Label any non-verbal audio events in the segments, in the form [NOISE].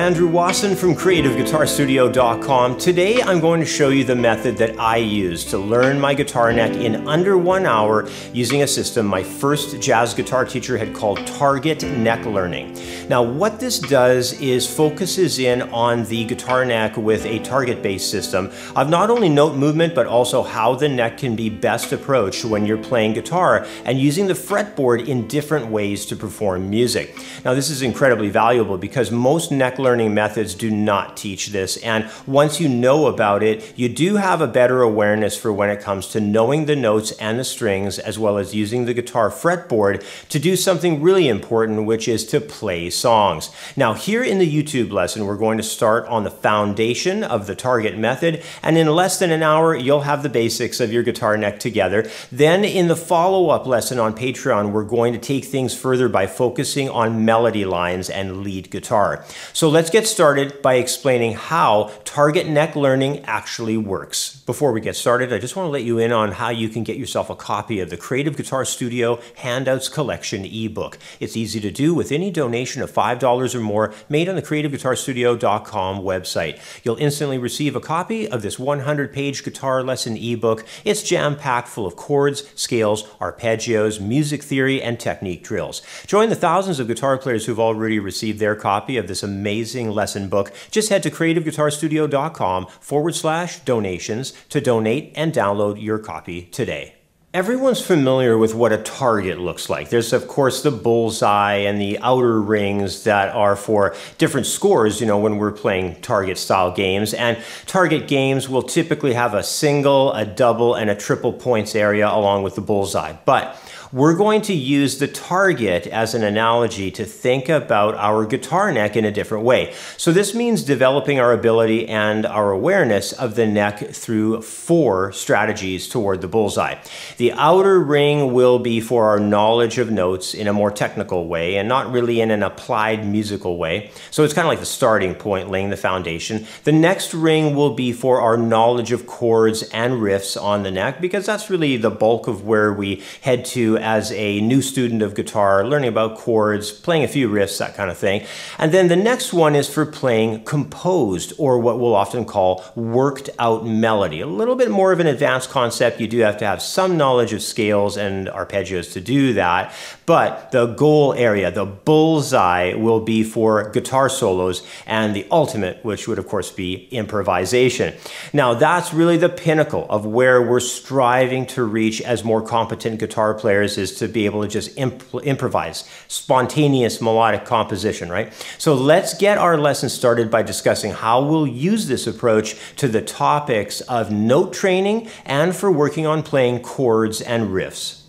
Andrew Wasson from CreativeGuitarStudio.com. Today I'm going to show you the method that I use to learn my guitar neck in under one hour using a system my first jazz guitar teacher had called Target Neck Learning. Now what this does is focuses in on the guitar neck with a target-based system of not only note movement but also how the neck can be best approached when you're playing guitar and using the fretboard in different ways to perform music. Now this is incredibly valuable because most neck learning methods do not teach this. And once you know about it, you do have a better awareness for when it comes to knowing the notes and the strings, as well as using the guitar fretboard to do something really important, which is to play songs. Now, here in the YouTube lesson, we're going to start on the foundation of the target method. And in less than an hour, you'll have the basics of your guitar neck together. Then in the follow-up lesson on Patreon, we're going to take things further by focusing on melody lines and lead guitar. So let's get started by explaining how target neck learning actually works. Before we get started, I just want to let you in on how you can get yourself a copy of the Creative Guitar Studio Handouts Collection ebook. It's easy to do with any donation of $5 or more made on the creativeguitarstudio.com website. You'll instantly receive a copy of this 100-page guitar lesson ebook. It's jam-packed full of chords, scales, arpeggios, music theory, and technique drills. Join the thousands of guitar players who've already received their copy of this amazing amazing lesson book, just head to creativeguitarstudio.com forward slash donations to donate and download your copy today. Everyone's familiar with what a target looks like. There's, of course, the bullseye and the outer rings that are for different scores, you know, when we're playing target style games. And target games will typically have a single, a double, and a triple points area along with the bullseye. But we're going to use the target as an analogy to think about our guitar neck in a different way. So this means developing our ability and our awareness of the neck through four strategies toward the bullseye. The outer ring will be for our knowledge of notes in a more technical way and not really in an applied musical way. So it's kind of like the starting point, laying the foundation. The next ring will be for our knowledge of chords and riffs on the neck because that's really the bulk of where we head to as a new student of guitar, learning about chords, playing a few riffs, that kind of thing. And then the next one is for playing composed, or what we'll often call worked out melody. A little bit more of an advanced concept. You do have to have some knowledge of scales and arpeggios to do that. But the goal area, the bullseye, will be for guitar solos, and the ultimate, which would of course be improvisation. Now, that's really the pinnacle of where we're striving to reach as more competent guitar players is to be able to just imp improvise, spontaneous melodic composition, right? So let's get our lesson started by discussing how we'll use this approach to the topics of note training and for working on playing chords and riffs.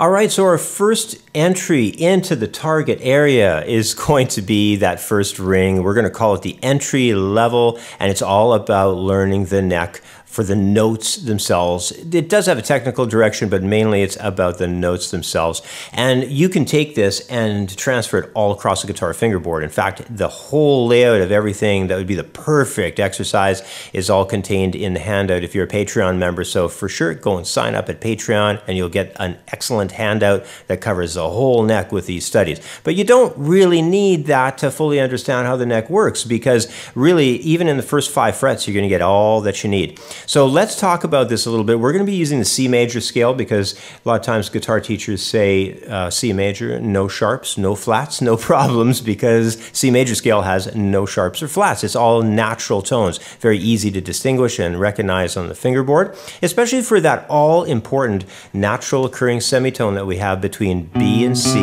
All right, so our first entry into the target area is [LAUGHS] going to be that first ring. We're going to call it the entry level, and it's all about learning the neck for the notes themselves. It does have a technical direction, but mainly it's about the notes themselves. And you can take this and transfer it all across the guitar fingerboard. In fact, the whole layout of everything that would be the perfect exercise is all contained in the handout if you're a Patreon member. So for sure, go and sign up at Patreon and you'll get an excellent handout that covers the whole neck with these studies. But you don't really need that to fully understand how the neck works because really, even in the first five frets, you're going to get all that you need. So let's talk about this a little bit. We're going to be using the C major scale because a lot of times guitar teachers say uh, C major, no sharps, no flats, no [LAUGHS] problems because C major scale has no sharps or flats. It's all natural tones, very easy to distinguish and recognize on the fingerboard, especially for that all important natural occurring semitone that we have between B and C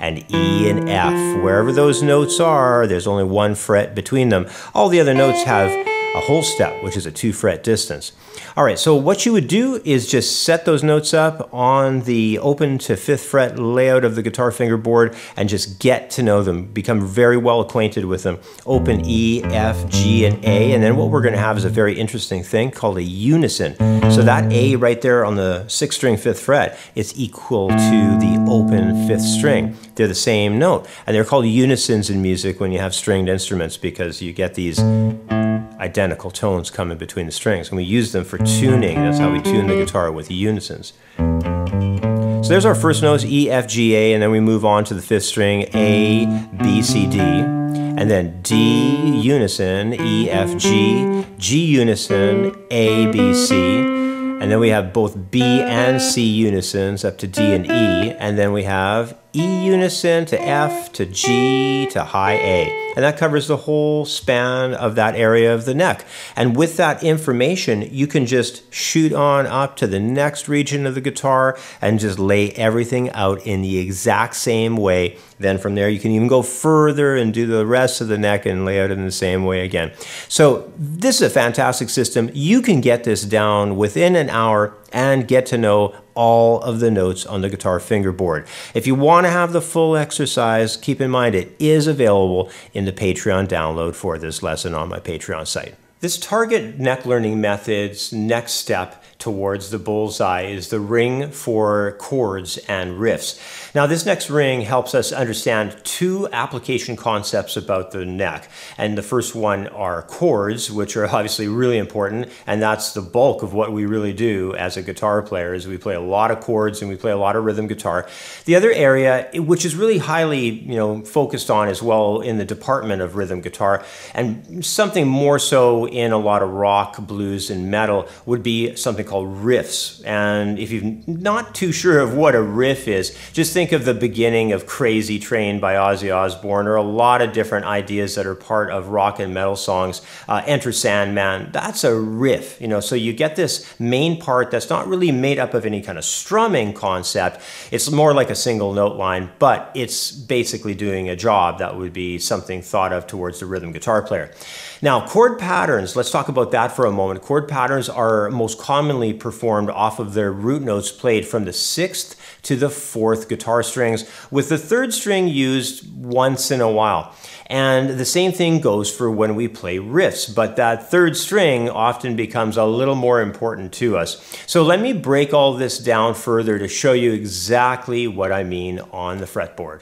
and E and F. Wherever those notes are, there's only one fret between them. All the other notes have a whole step, which is a two fret distance. All right, so what you would do is just set those notes up on the open to fifth fret layout of the guitar fingerboard and just get to know them, become very well acquainted with them. Open E, F, G, and A, and then what we're gonna have is a very interesting thing called a unison. So that A right there on the sixth string, fifth fret, is equal to the open fifth string. They're the same note, and they're called unisons in music when you have stringed instruments because you get these identical tones coming between the strings. And we use them for tuning. That's how we tune the guitar with unisons. So there's our first notes, E, F, G, A, and then we move on to the fifth string, A, B, C, D. And and then D unison, E, F, G, G unison, A, B, C. And then we have both B and C unisons up to D and E. And then we have E unison to F to G to high A. And that covers the whole span of that area of the neck. And with that information, you can just shoot on up to the next region of the guitar and just lay everything out in the exact same way. Then from there, you can even go further and do the rest of the neck and lay out in the same way again. So this is a fantastic system. You can get this down within an hour and get to know all of the notes on the guitar fingerboard. If you want to have the full exercise, keep in mind it is available in the Patreon download for this lesson on my Patreon site. This target neck learning method's next step towards the bullseye is the ring for chords and riffs. Now, this next ring helps us understand two application concepts about the neck. And the first one are chords, which are [LAUGHS] obviously really important, and that's the bulk of what we really do as a guitar player is we play a lot of chords and we play a lot of rhythm guitar. The other area, which is really highly, you know, focused on as well in the department of rhythm guitar, and something more so in a lot of rock, blues, and metal would be something called riffs. And if you're not too sure of what a riff is, just think of the beginning of Crazy Train by Ozzy Osbourne or a lot of different ideas that are part of rock and metal songs. Uh, Enter Sandman, that's a riff, you know. So you get this main part that's not really made up of any kind of strumming concept. It's more like a single note line, but it's basically doing a job that would be something thought of towards the rhythm guitar player. Now, chord patterns, let's talk about that for a moment. Chord patterns are most commonly performed off of their root notes played from the sixth to the fourth guitar strings, with the third string used once in a while. And the same thing goes for when we play riffs, but that third string often becomes a little more important to us. So let me break all this down further to show you exactly what I mean on the fretboard.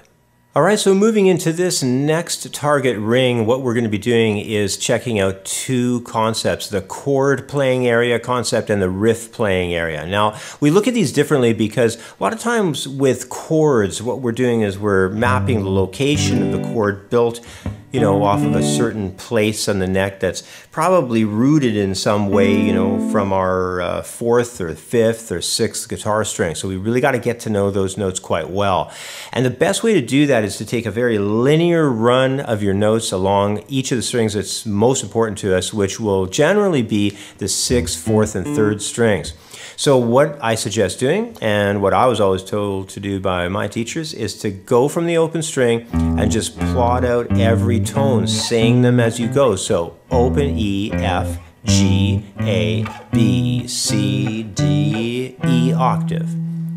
All right, so moving into this next target ring, what we're going to be doing is checking out two concepts, the chord playing area concept and the riff playing area. Now, we look at these differently because a lot of times with chords, what we're doing is we're mapping the location of the chord built you know, off of a certain place on the neck that's probably rooted in some way, you know, from our uh, fourth or fifth or sixth guitar string. So we really got to get to know those notes quite well. And the best way to do that is to take a very linear run of your notes along each of the strings that's most important to us, which will generally be the sixth, fourth, and third strings. So what I suggest doing, and what I was always told to do by my teachers, is to go from the open string and just plot out every tone, saying them as you go. So open E, F, G, A, B, C, D, E octave.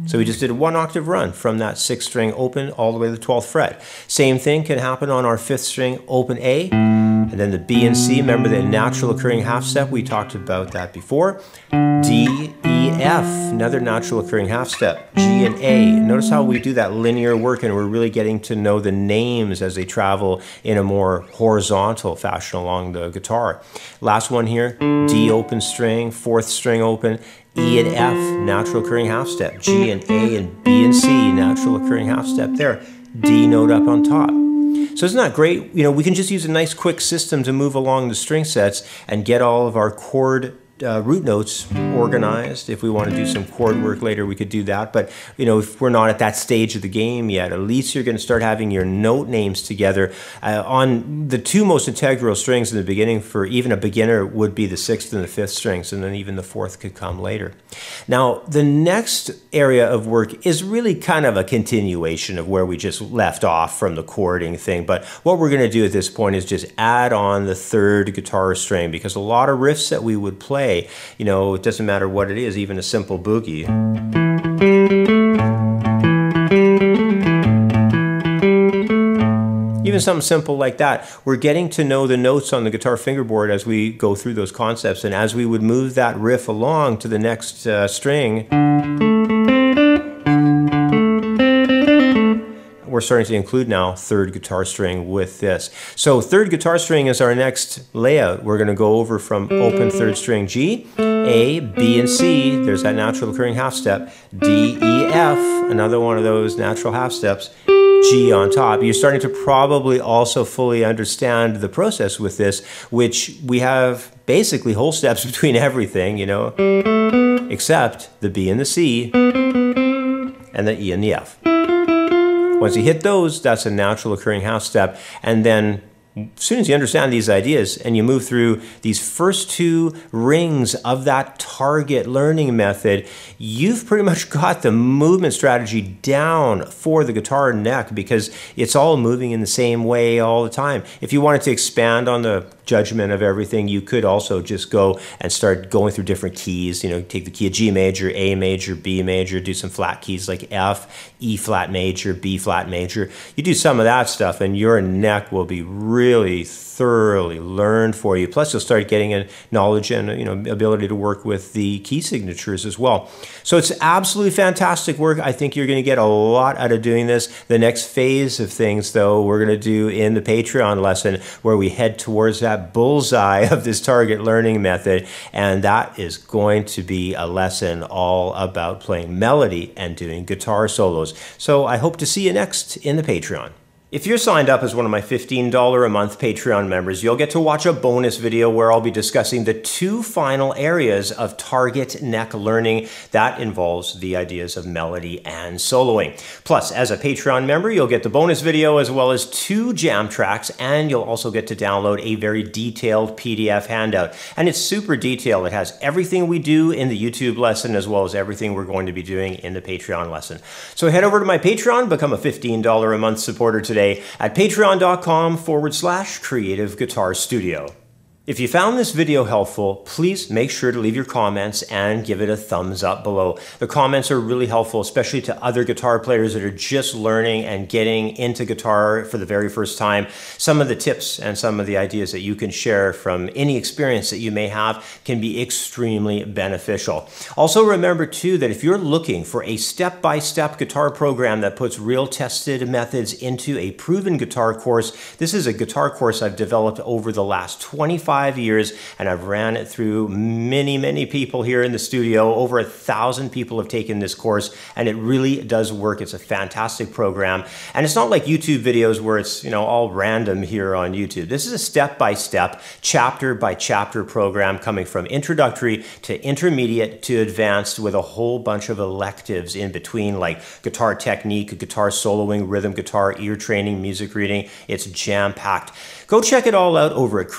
So we just did one octave run from that sixth string open all the way to the 12th fret. Same thing can happen on our fifth string open A, and then the B and C, remember the natural occurring half step, we talked about that before. D, F, another natural occurring half step. G and A. Notice how we do that linear work and we're really getting to know the names as they travel in a more horizontal fashion along the guitar. Last one here, D open string, fourth string open, E and F, natural occurring half step. G and A and B and C, natural occurring half step there. D note up on top. So isn't that great? You know, we can just use a nice quick system to move along the string sets and get all of our chord uh, root notes organized. If we want to do some chord work later, we could do that. But you know, if we're not at that stage of the game yet, at least you're going to start having your note names together. Uh, on the two most integral strings in the beginning for even a beginner would be the sixth and the fifth strings, and then even the fourth could come later. Now, the next area of work is really kind of a continuation of where we just left off from the chording thing. But what we're going to do at this point is just add on the third guitar string because a lot of riffs that we would play You know, it doesn't matter what it is, even a simple boogie. Even something simple like that. We're getting to know the notes on the guitar fingerboard as we go through those concepts. And as we would move that riff along to the next uh, string, we're starting to include now third guitar string with this. So third guitar string is our next layout. We're going to go over from open third string G, A, B, and C. There's that natural occurring half step. D, E, F, another one of those natural half steps. G on top. You're starting to probably also fully understand the process with this, which we have basically whole steps [LAUGHS] between everything, you know, except the B and the C and the E and the F. Once you hit those, that's a natural occurring half step. And then as soon as you understand these ideas and you move through these first two rings of that target learning method, you've pretty much got the movement strategy down for the guitar neck because it's all moving in the same way all the time. If you wanted to expand on the judgment of everything, you could also just go and start going through different keys. You know, take the key of G major, A major, B major, do some flat keys like F, E flat major, B flat major. You do some of that stuff, and your neck will be really thoroughly learned for you. Plus, you'll start getting a knowledge and you know ability to work with the key signatures as well. So it's absolutely fantastic work. I think you're going to get a lot out of doing this. The next phase of things, though, we're going to do in the Patreon lesson where we head towards that bullseye of this target learning method, and that is going to be a lesson all about playing melody and doing guitar solos. So I hope to see you next in the Patreon. If you're signed up as one of my $15 a month Patreon members, you'll get to watch a bonus video where I'll be discussing the two final areas of target neck learning that involves the ideas of melody and soloing. Plus, as a Patreon member, you'll get the bonus video as well as two jam tracks, and you'll also get to download a very detailed PDF handout. And it's super detailed. It has everything we do in the YouTube lesson as well as everything we're going to be doing in the Patreon lesson. So head over to my Patreon, become a $15 a month supporter today today at patreon.com forward slash creative guitar studio. If you found this video helpful, please make sure to leave your comments and give it a thumbs up below. The comments are really helpful, especially to other guitar players that are just learning and getting into guitar for the very first time. Some of the tips and some of the ideas that you can share from any experience that you may have can be extremely beneficial. Also remember too that if you're looking for a step-by-step -step guitar program that puts real tested methods into a proven guitar course, this is a guitar course I've developed over the last 25 five years, and I've ran it through many, many people here in the studio. Over a thousand people have taken this course, and it really does work. It's a fantastic program, and it's not like YouTube videos where it's you know all random here on YouTube. This is a step-by-step, chapter-by-chapter program coming from introductory to intermediate to advanced with a whole bunch of electives in between, like guitar technique, guitar soloing, rhythm guitar, ear training, music reading. It's jam-packed. Go check it all out over at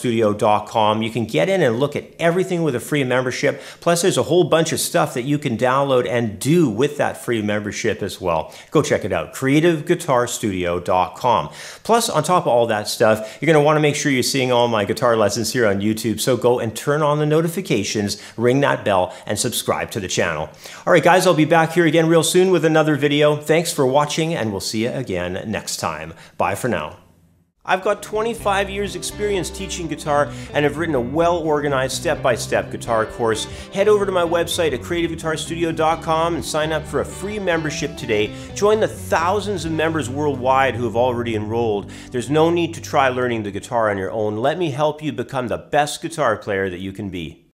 creativeguitarstudio.com. You can get in and look at everything with a free membership. Plus, there's a whole bunch of stuff that you can download and do with that free membership as well. Go check it out, creativeguitarstudio.com. Plus, on top of all that stuff, you're going to want to make sure you're seeing all my guitar lessons here on YouTube. So go and turn on the notifications, ring that bell, and subscribe to the channel. All right, guys, I'll be back here again real soon with another video. Thanks for watching, and we'll see you again next time. Bye for now. I've got 25 years experience teaching guitar and have written a well-organized step-by-step guitar course. Head over to my website at creativeguitarstudio.com and sign up for a free membership today. Join the thousands of members worldwide who have already enrolled. There's no need to try learning the guitar on your own. Let me help you become the best guitar player that you can be.